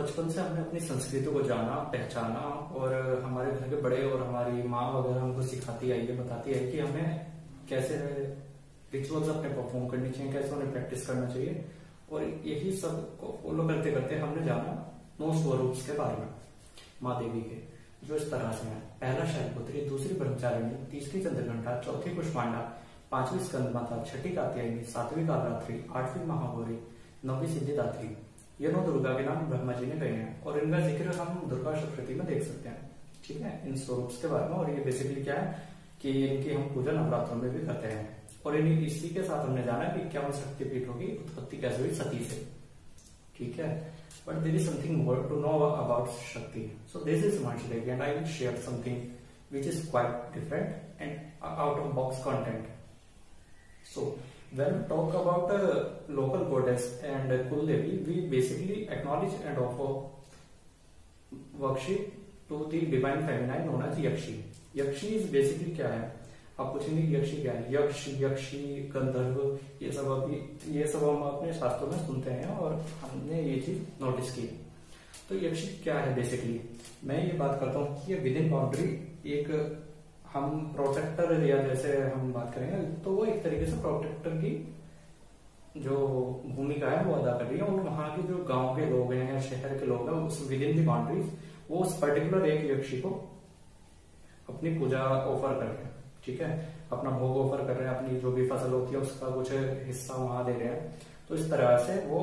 बचपन से हमने अपनी संस्कृति को जाना, पहचाना और हमारे घर के बड़े और हमारी माँ वगैरह हमको सिखाती आई है, बताती है कि हमें कैसे रिचुअल्स अपने परफॉर्म करनी चाहिए, कैसे उन्हें प्रैक्टिस करना चाहिए। और यही सबको फॉलो करते करते हमने जाना नौ स्वरूप के बारे में, माँ देवी के, जो इस तरह से है। पहला शैलपुत्री, दूसरी ब्रह्मचारिणी, तीसरी चंद्रघंटा, चौथी पुष्पांडा, पांचवी स्कंद माता, छठी कात्यायनी, सातवीं कालरात्रि, आठवीं महागौरी, नौवीं सिद्धिदात्री। ये नौ दुर्गा के नाम ब्रह्मा जी ने कहे हैं। और इनका ज़िक्र हम दुर्गा सप्तती में देख सकते हैं। ठीक है? इन स्वरूप के बारे में। और ये बेसिकली क्या है कि इनकी हम पूजा नवरात्रों में भी करते हैं। और इन इसी के साथ हमने जाना कि क्या शक्तिपीठ होगी? उत्पत्ति कैसे हुई? सती से। ठीक है? But there is something more to know about Shakti. So this is marshal and I share something which is quite different and out of box content so when we talk about uh, local goddess and uh, Kul Devi, we basically acknowledge and offer worship to the divine feminine known as Yakshi. Yakshi is basically क्या है आप पूछेंगे यक्षी क्या है यक्ष यक्षी गंधर्व ये सब अभी ये सब हम अपने शास्त्रों में सुनते हैं और हमने ये चीज़ नोटिस की तो यक्षी क्या है बेसिकली मैं ये बात करता हूँ कि ये विद इन बाउंड्री एक हम प्रोटेक्टर या जैसे हम बात करेंगे तो वो एक तरीके से प्रोटेक्टर की जो भूमिका है, वो अदा कर रही है। और वहाँ के जो गाँव के लोग हैं या शहर के लोग हैं, उस विद इन दी बाउंड्रीज वो उस पर्टिकुलर एक यक्षी को अपनी पूजा ऑफ़र कर रहे हैं, ठीक है? अपना भोग ऑफ़र कर रहे हैं, अपनी जो भी फ़सल होती है, उसका कुछ हिस्सा वहाँ दे रहे हैं। तो इस तरह से वो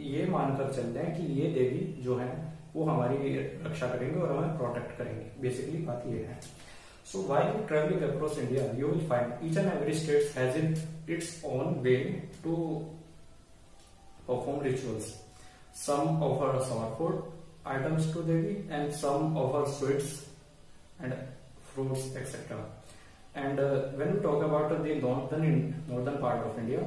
ये मानकर चलते हैं कि ये देवी जो है, वो हमारी रक्षा करेंगे और हमें प्रोटेक्ट करेंगे। बेसिकली बात ये है। Why you travelling across India you will find each and every state has in its own way to perform rituals some offer sour food items to Devi and some offer sweets and fruits etc. And uh, when we talk about uh, the northern northern part of India,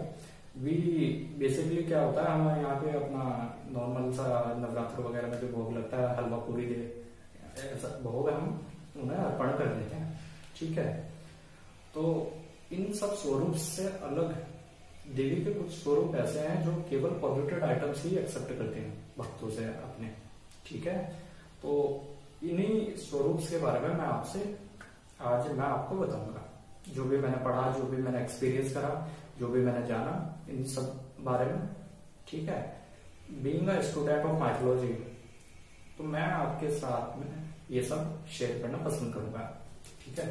we basically क्या होता है हमें यहाँ पे अपना normal सा नवरात्र वगैरह में जो भोग लगता है हलवा पूरी दे भोग हम उन्हें अर्पण कर देते हैं। ठीक है? तो इन सब स्वरूप से अलग, देवी के कुछ स्वरूप ऐसे हैं जो केवल पॉल्यूटेड आइटम्स ही एक्सेप्ट करते हैं, भक्तों से अपने। ठीक है? तो इन्हीं स्वरूप के बारे में मैं आपसे आज मैं आपको बताऊँगा। जो भी मैंने पढ़ा, जो भी मैंने एक्सपीरियंस करा, जो भी मैंने जाना, इन सब बारे में। ठीक है? बींग स्टूडेंट ऑफ़ माइथोलॉजी तो मैं आपके साथ में ये सब शेयर करना पसंद करूँगा। ठीक है?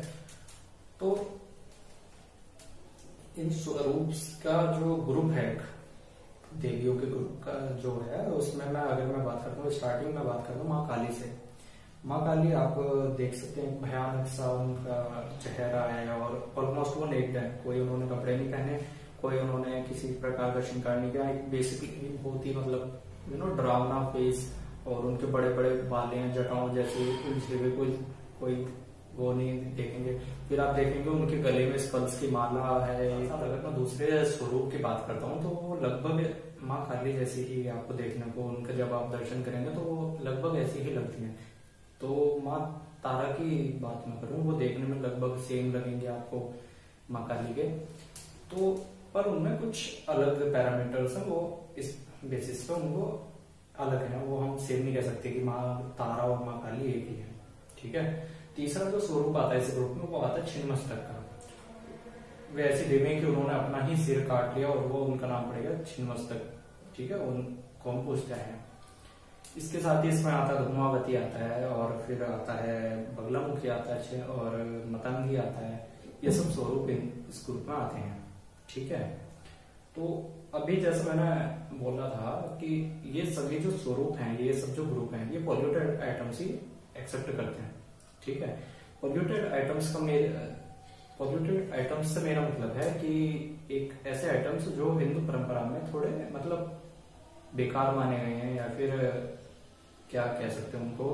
तो इन स्वरूप का जो ग्रुप है, देवियों के ग्रुप का जो है, उसमें मैं अगर मैं बात करता हूँ स्टार्टिंग में बात करता हूँ माँ काली से। माँ काली आप देख सकते हैं, भयानक सा उनका चेहरा है और ऑलमोस्ट वो नेक्ड है। कोई उन्होंने कपड़े नहीं पहने, कोई उन्होंने किसी प्रकार का श्रृंगार नहीं किया। बेसिकली बहुत ही मतलब यू नो ड्रावना फेस और उनके बड़े बड़े बाले हैं जटाओं जैसे उनसे भी कोई कोई वो नहीं देखेंगे। फिर आप देखेंगे उनके गले में स्कल्स की माला है अगर मैं दूसरे स्वरूप की बात करता हूँ तो वो लगभग माँ काली जैसी ही आपको देखने को उनका जब आप दर्शन करेंगे तो वो लगभग ऐसी ही लगती है। तो माँ तारा की बात मैं करूँ वो देखने में लगभग सेम लगेंगे आपको माँ काली के। तो पर उनमें कुछ अलग पैरामीटर्स हैं वो इस बेसिस पे उनको अलग है। वो हम सेम नहीं कह सकते कि माँ तारा और माँ काली एक ही है। ठीक है? तीसरा जो स्वरूप आता है इस ग्रुप में, वो आता है छिन्न मस्तक का। वे ऐसी देवी कि उन्होंने अपना ही सिर काट लिया और वो उनका नाम पड़ेगा छिन्न मस्तक ठीक है? उनको हम पूछते हैं। इसके साथ ही इसमें आता है धुमावती आता है और फिर आता है बगलामुखी आता है और मतंगी आता है। ये सब स्वरूप इस ग्रुप में आते हैं। ठीक है? तो अभी जैसे मैंने बोला था कि ये सभी जो स्वरूप हैं, ये सब जो ग्रुप हैं, ये पॉल्यूटेड आइटम्स ही एक्सेप्ट करते हैं, ठीक है? पॉल्यूटेड आइटम्स का मेरे पॉल्यूटेड आइटम्स से मेरा मतलब है कि एक ऐसे आइटम्स जो हिंदू परंपरा में थोड़े मतलब बेकार माने गए हैं या फिर क्या कह सकते हैं उनको?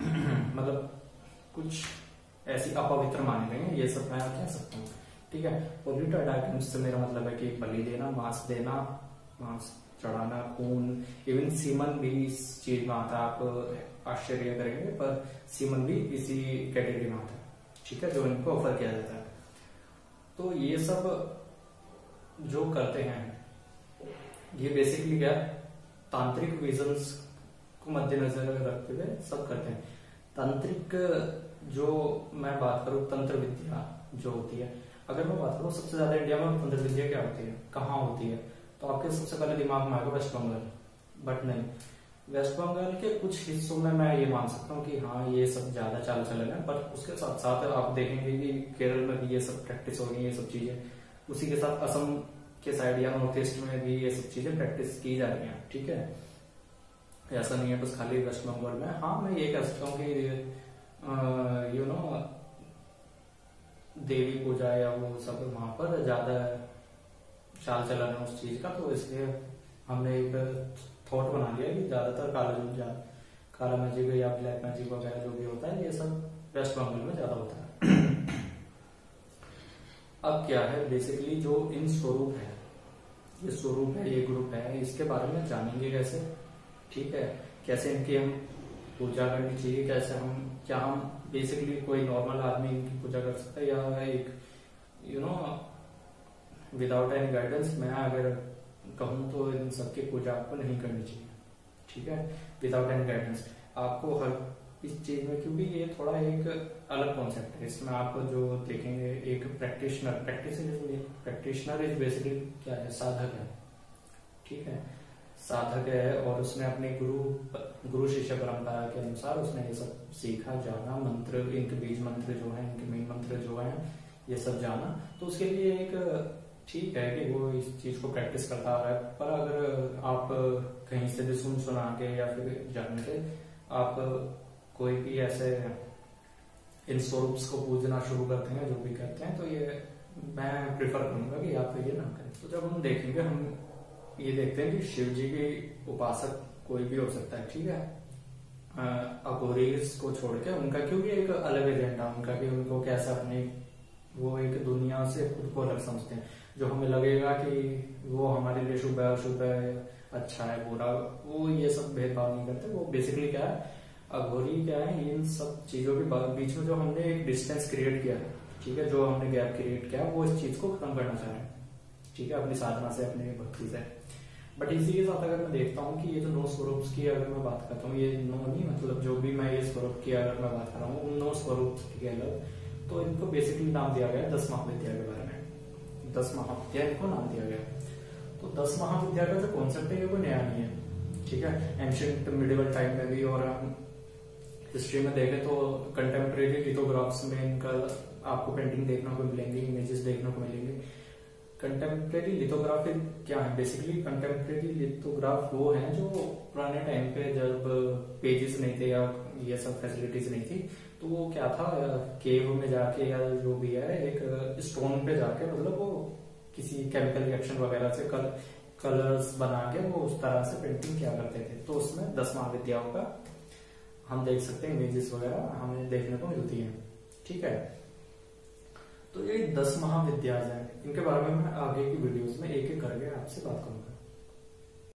मतलब कुछ ऐसी अपवित्र माने गए हैं, ये सब मैं कह सकता हूँ। ठीक है? पोल्यूटेड आइटम्स से मेरा मतलब है कि बलि देना, मांस देना, मांस चढ़ाना, खून इवन सीमन भी इस चीज़ में आता आप आश्चर्य करेंगे, पर सीमन भी इसी कैटेगरी में आता ठीक है? जो इनको ऑफ़र किया जाता है। तो ये सब जो करते हैं, ये बेसिकली क्या? तांत्रिक विजन्स को मद्देनजर रखते हुए सब करते हैं। तांत्रिक जो मैं बात करूँ, तंत्र विद्या जो होती है अगर मैं बात करूँ, सबसे ज़्यादा इंडिया में तंत्र विद्या क्या होती है? कहाँ होती है? तो आपके सबसे पहले दिमाग में आएगा वेस्ट बंगाल बट नहीं। वेस्ट बंगाल के कुछ हिस्सों में मैं ये मान सकता हूँ कि हाँ ये सब ज़्यादा चाल चलन है पर उसके साथ साथ आप देखेंगे कि केरल में भी ये सब प्रैक्टिस हो है, ये सब चीज़ें। उसी के साथ असम के साइड या नॉर्थ ईस्ट में भी ये सब चीज़ें प्रैक्टिस की जा रही है, ठीक है? ऐसा नहीं है, बस खाली वेस्ट बंगाल में। हाँ मैं ये कह सकता हूँ कि यू नो देवी पूजा या वो सब वहाँ पर ज़्यादा चाल चलन है उस चीज़ का तो इसलिए हमने एक थॉट बना लिया कि ज़्यादातर काला काला मैजिक या ब्लैक मैजिक वगैरह जो भी होता है, ये सब वेस्ट बंगाल में ज़्यादा होता है। अब क्या है? बेसिकली जो इन स्वरूप है, ये स्वरूप है, ये ग्रुप है, इसके बारे में जानेंगे कैसे? ठीक है? कैसे इनकी हम पूजा करनी चाहिए? कैसे हम, क्या हम बेसिकली कोई नॉर्मल आदमी इनकी पूजा कर सकता है या एक you know without any guidance मैं अगर कहूँ तो इन सबकी पूजा आपको नहीं करनी चाहिए, ठीक है? विदाउट एनी गाइडेंस आपको हर, इस चीज़ में, क्योंकि ये थोड़ा एक अलग कॉन्सेप्ट है। इसमें आप जो देखेंगे, एक practitioner practice practitioner is basically क्या है? साधक है, ठीक है? साधक है और उसने अपने गुरु गुरु शिष्य परंपरा के अनुसार उसने ये सब सीखा, जाना, मंत्र, इनके बीज मंत्र जो है, इनके मेन मंत्र जो है, ये सब जाना। तो उसके लिए एक, ठीक है कि वो इस चीज़ को प्रैक्टिस करता आ रहा है, पर अगर आप कहीं से भी सुन सुना के या फिर जान के आप कोई भी ऐसे इन स्वरूप को पूजना शुरू करते हैं, जो भी करते हैं तो ये मैं प्रिफर करूँगा कि आप ये ना करें। तो जब हम देखेंगे, हम ये देखते हैं कि शिव जी के उपासक कोई भी हो सकता है, ठीक है? अघोरीज को छोड़ के उनका क्योंकि एक अलग एजेंडा उनका कि उनको कैसे अपनी, वो एक दुनिया से खुद को अलग समझते हैं। जो हमें लगेगा कि वो हमारे लिए शुभ है, अशुभ है अच्छा है, बुरा, वो ये सब भेदभाव नहीं करते। वो बेसिकली क्या है? अघोरी क्या है? इन सब चीज़ों के बीच में जो हमने एक डिस्टेंस क्रिएट किया है ठीक है? जो हमने गैप क्रिएट किया, वो इस चीज़ को खत्म करना चाह रहे हैं। ठीक है, अपनी साधना से अपनी भक्ति से। बट इसी के साथ अगर मैं देखता हूँ कि ये जो नौ स्वरूप की अगर मैं बात करता हूँ, ये नौ नहीं मतलब जो भी मैं ये स्वरूप की अगर मैं बात कर रहा हूँ, उन नौ स्वरूप के अलग। तो इनको बेसिकली नाम दिया गया दस महाविद्या के बारे में। दस महाविद्या इनको नाम दिया गया। तो दस महाविद्या का जो कॉन्सेप्ट है, ये कोई नया नहीं है। ठीक है एंशियंट मिडिवल टाइम में भी और हिस्ट्री में देखें तो कंटेम्प्रेरी लिथोग्राफ्स में इनका आपको पेंटिंग देखने को मिलेंगे इमेजेस देखने को मिलेंगे। कंटेम्प्रेरी लिथोग्राफी क्या है? बेसिकली कंटेम्प्रेरी लिथोग्राफ वो है जो पुराने टाइम पे जब पेजेस नहीं थे या ये सब फैसिलिटीज़ नहीं थी तो वो क्या था? केव में जाके या जो भी है, एक स्टोन पे जाके मतलब वो किसी केमिकल रिएक्शन वगैरह से कल कलर्स बना के वो उस तरह से पेंटिंग किया करते थे। तो उसमें दस महाविद्याओं का हम देख सकते हैं इमेजेस वगैरह हमें देखने को मिलती है। ठीक है? तो ये दस महाविद्यालय हैं। इनके बारे में मैं आगे की वीडियोस में एक एक करके आपसे बात करूँगा।